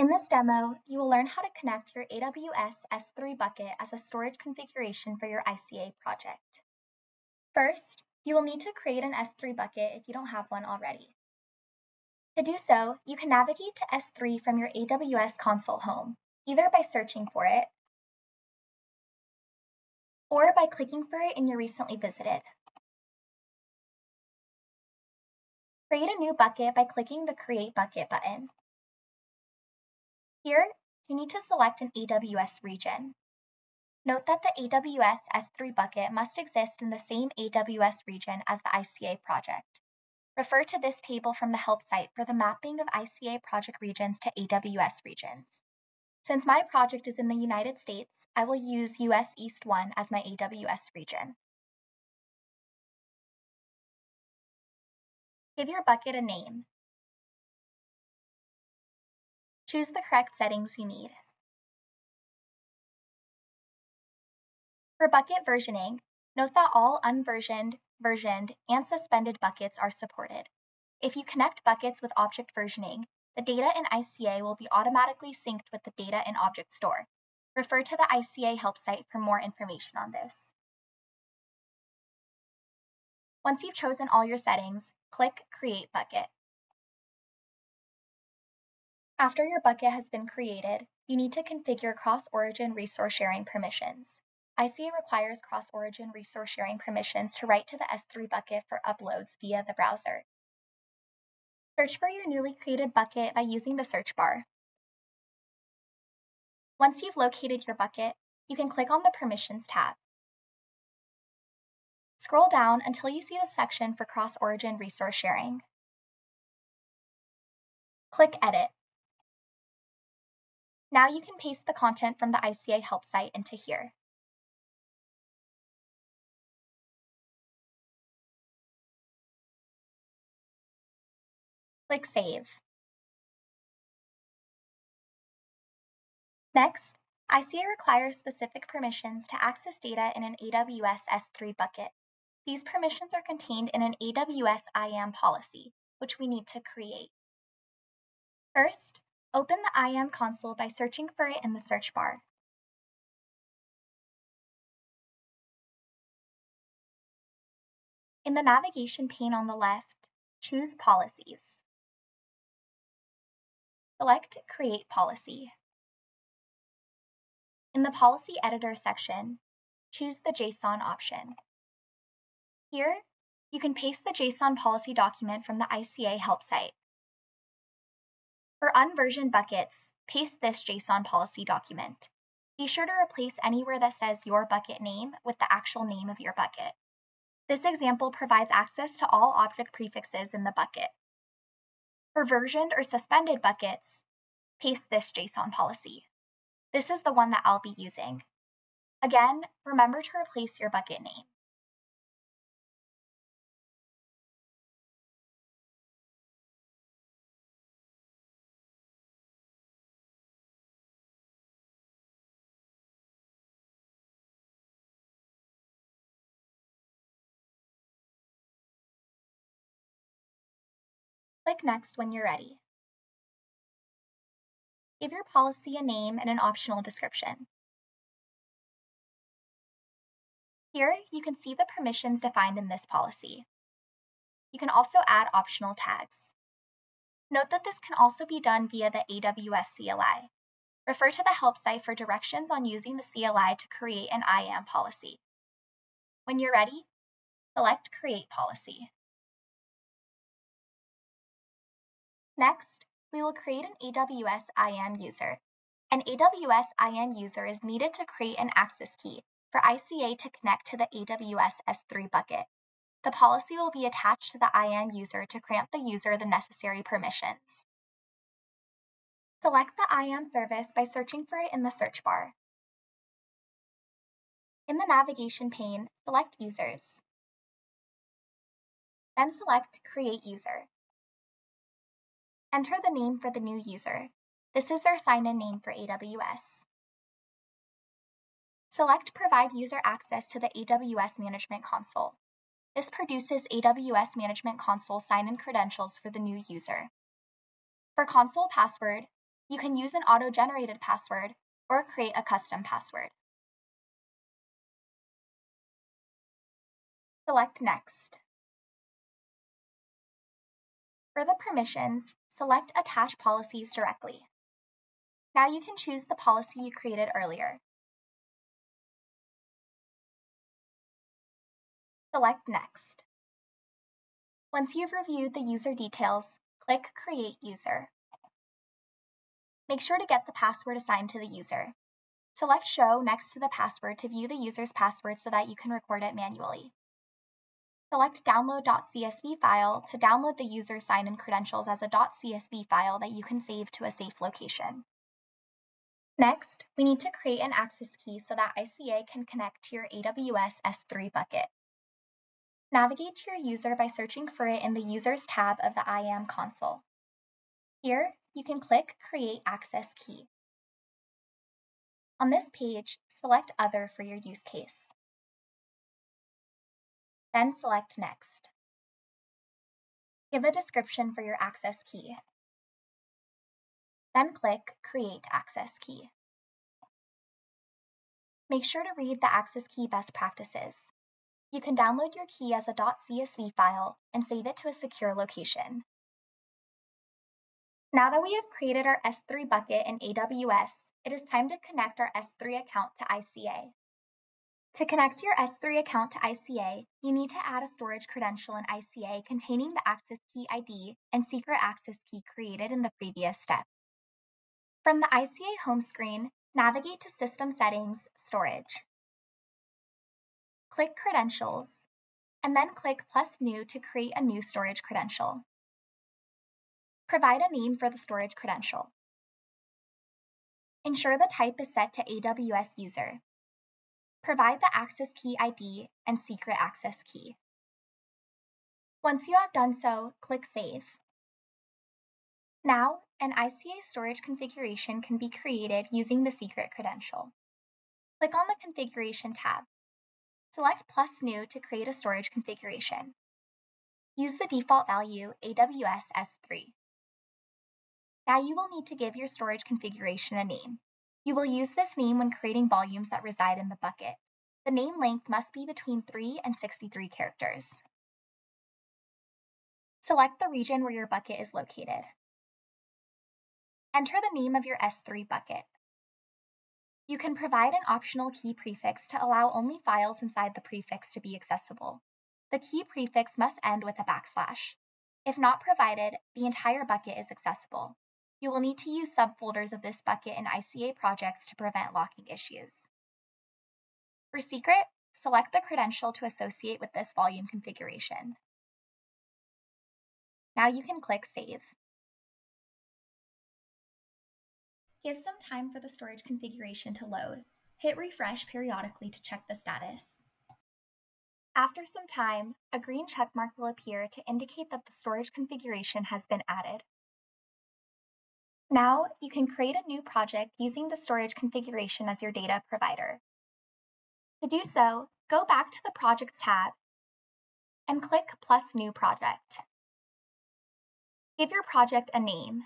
In this demo, you will learn how to connect your AWS S3 bucket as a storage configuration for your ICA project. First, you will need to create an S3 bucket if you don't have one already. To do so, you can navigate to S3 from your AWS console home, either by searching for it or by clicking for it in your recently visited. Create a new bucket by clicking the Create Bucket button. Here, you need to select an AWS region. Note that the AWS S3 bucket must exist in the same AWS region as the ICA project. Refer to this table from the help site for the mapping of ICA project regions to AWS regions. Since my project is in the United States, I will use US East 1 as my AWS region. Give your bucket a name. Choose the correct settings you need. For bucket versioning, note that all unversioned, versioned, and suspended buckets are supported. If you connect buckets with object versioning, the data in ICA will be automatically synced with the data in Object Store. Refer to the ICA help site for more information on this. Once you've chosen all your settings, click Create Bucket. After your bucket has been created, you need to configure cross-origin resource sharing permissions. ICA requires cross-origin resource sharing permissions to write to the S3 bucket for uploads via the browser. Search for your newly created bucket by using the search bar. Once you've located your bucket, you can click on the Permissions tab. Scroll down until you see the section for cross-origin resource sharing. Click Edit. Now you can paste the content from the ICA help site into here. Click Save. Next, ICA requires specific permissions to access data in an AWS S3 bucket. These permissions are contained in an AWS IAM policy, which we need to create. First, Open the IAM console by searching for it in the search bar. In the navigation pane on the left, choose Policies. Select Create Policy. In the Policy Editor section, choose the JSON option. Here, you can paste the JSON policy document from the ICA help site. For unversioned buckets, paste this JSON policy document. Be sure to replace anywhere that says your bucket name with the actual name of your bucket. This example provides access to all object prefixes in the bucket. For versioned or suspended buckets, paste this JSON policy. This is the one that I'll be using. Again, remember to replace your bucket name. Click Next when you're ready. Give your policy a name and an optional description. Here, you can see the permissions defined in this policy. You can also add optional tags. Note that this can also be done via the AWS CLI. Refer to the help site for directions on using the CLI to create an IAM policy. When you're ready, select Create Policy. Next, we will create an AWS IAM user. An AWS IAM user is needed to create an access key for ICA to connect to the AWS S3 bucket. The policy will be attached to the IAM user to grant the user the necessary permissions. Select the IAM service by searching for it in the search bar. In the navigation pane, select Users. Then select Create User. Enter the name for the new user. This is their sign-in name for AWS. Select Provide User Access to the AWS Management Console. This produces AWS Management Console sign-in credentials for the new user. For console password, you can use an auto-generated password or create a custom password. Select Next. For the permissions, select Attach Policies directly. Now you can choose the policy you created earlier. Select Next. Once you've reviewed the user details, click Create User. Make sure to get the password assigned to the user. Select Show next to the password to view the user's password so that you can record it manually. Select Download.csv file to download the user's sign-in credentials as a .csv file that you can save to a safe location. Next, we need to create an access key so that ICA can connect to your AWS S3 bucket. Navigate to your user by searching for it in the Users tab of the IAM console. Here, you can click Create Access Key. On this page, select Other for your use case. Then select Next. Give a description for your access key. Then click Create Access Key. Make sure to read the access key best practices. You can download your key as a .csv file and save it to a secure location. Now that we have created our S3 bucket in AWS, it is time to connect our S3 account to ICA. To connect your S3 account to ICA, you need to add a storage credential in ICA containing the access key ID and secret access key created in the previous step. From the ICA home screen, navigate to System Settings, Storage. Click Credentials, and then click Plus New to create a new storage credential. Provide a name for the storage credential. Ensure the type is set to AWS User. Provide the access key ID and secret access key. Once you have done so, click Save. Now, an ICA storage configuration can be created using the secret credential. Click on the Configuration tab. Select Plus New to create a storage configuration. Use the default value AWS S3. Now you will need to give your storage configuration a name. You will use this name when creating volumes that reside in the bucket. The name length must be between 3 and 63 characters. Select the region where your bucket is located. Enter the name of your S3 bucket. You can provide an optional key prefix to allow only files inside the prefix to be accessible. The key prefix must end with a backslash. If not provided, the entire bucket is accessible. You will need to use subfolders of this bucket in ICA projects to prevent locking issues. For secret, select the credential to associate with this volume configuration. Now you can click Save. Give some time for the storage configuration to load. Hit refresh periodically to check the status. After some time, a green checkmark will appear to indicate that the storage configuration has been added. Now, you can create a new project using the storage configuration as your data provider. To do so, go back to the Projects tab and click Plus New Project. Give your project a name,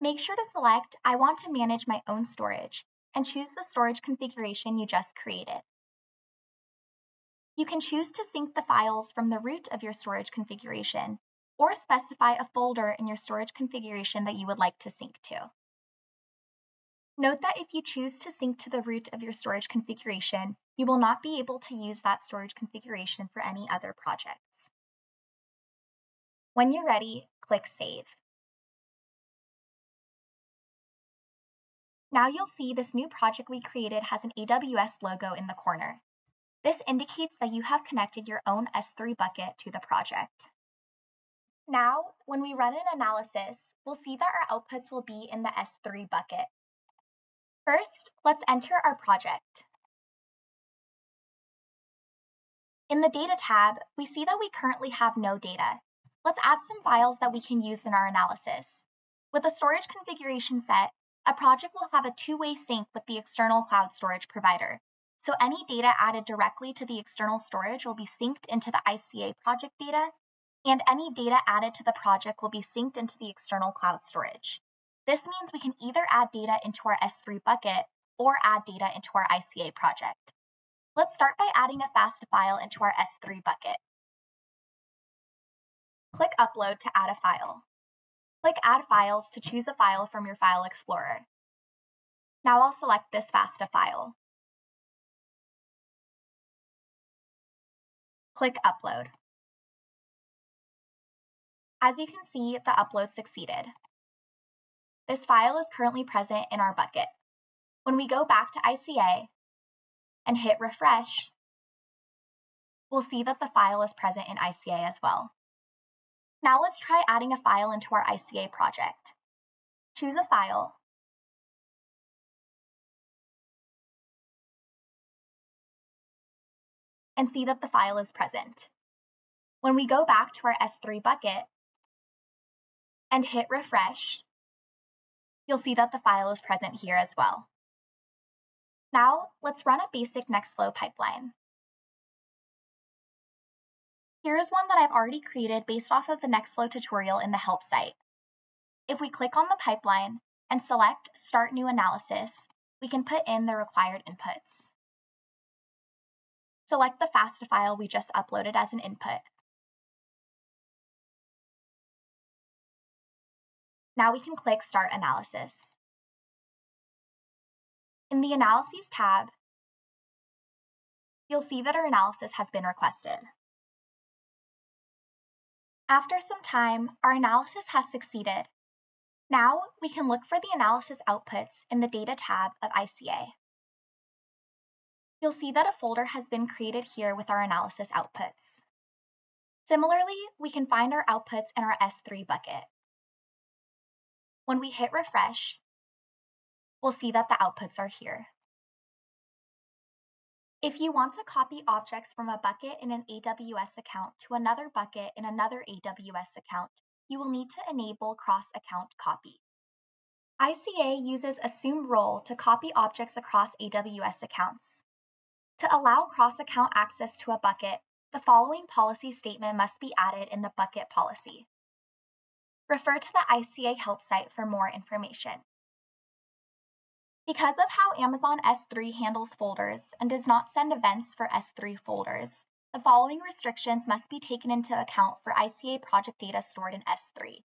Make sure to select I want to manage my own storage and choose the storage configuration you just created. You can choose to sync the files from the root of your storage configuration or specify a folder in your storage configuration that you would like to sync to. Note that if you choose to sync to the root of your storage configuration, you will not be able to use that storage configuration for any other projects. When you're ready, click Save. Now you'll see this new project we created has an AWS logo in the corner. This indicates that you have connected your own S3 bucket to the project. Now, when we run an analysis, we'll see that our outputs will be in the S3 bucket. First, let's enter our project. In the Data tab, we see that we currently have no data. Let's add some files that we can use in our analysis. With a storage configuration set, a project will have a two-way sync with the external cloud storage provider. So any data added directly to the external storage will be synced into the ICA project data, and any data added to the project will be synced into the external cloud storage. This means we can either add data into our S3 bucket or add data into our ICA project. Let's start by adding a FASTA file into our S3 bucket. Click Upload to add a file. Click Add Files to choose a file from your File Explorer. Now I'll select this FASTA file. Click Upload. As you can see, the upload succeeded. This file is currently present in our bucket. When we go back to ICA and hit refresh, we'll see that the file is present in ICA as well. Now let's try adding a file into our ICA project. Choose a file. And see that the file is present. When we go back to our S3 bucket, and hit refresh, you'll see that the file is present here as well. Now, let's run a basic Nextflow pipeline. Here is one that I've already created based off of the Nextflow tutorial in the help site. If we click on the pipeline and select Start New Analysis, we can put in the required inputs. Select the FASTA file we just uploaded as an input. Now we can click Start Analysis. In the Analyses tab, you'll see that our analysis has been requested. After some time, our analysis has succeeded. Now we can look for the analysis outputs in the Data tab of ICA. You'll see that a folder has been created here with our analysis outputs. Similarly, we can find our outputs in our S3 bucket. When we hit refresh, we'll see that the outputs are here. If you want to copy objects from a bucket in an AWS account to another bucket in another AWS account, you will need to enable cross-account copy. ICA uses assume role to copy objects across AWS accounts. To allow cross-account access to a bucket, the following policy statement must be added in the bucket policy. Refer to the ICA help site for more information. Because of how Amazon S3 handles folders and does not send events for S3 folders, the following restrictions must be taken into account for ICA project data stored in S3.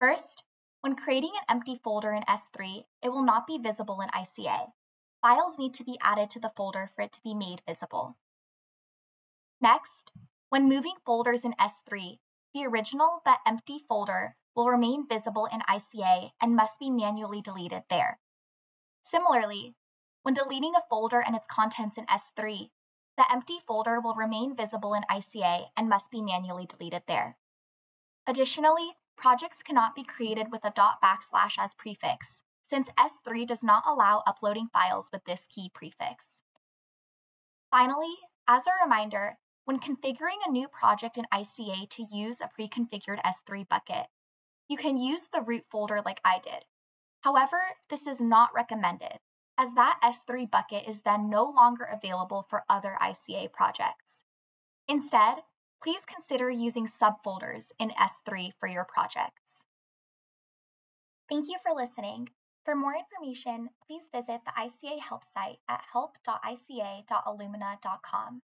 First, when creating an empty folder in S3, it will not be visible in ICA. Files need to be added to the folder for it to be made visible. Next, when moving folders in S3, the original but empty folder will remain visible in ICA and must be manually deleted there. Similarly, when deleting a folder and its contents in S3, the empty folder will remain visible in ICA and must be manually deleted there. Additionally, projects cannot be created with a dot backslash as prefix, since S3 does not allow uploading files with this key prefix. Finally, as a reminder, when configuring a new project in ICA to use a pre-configured S3 bucket, you can use the root folder like I did. However, this is not recommended, as that S3 bucket is then no longer available for other ICA projects. Instead, please consider using subfolders in S3 for your projects. Thank you for listening. For more information, please visit the ICA help site at help.ica.illumina.com.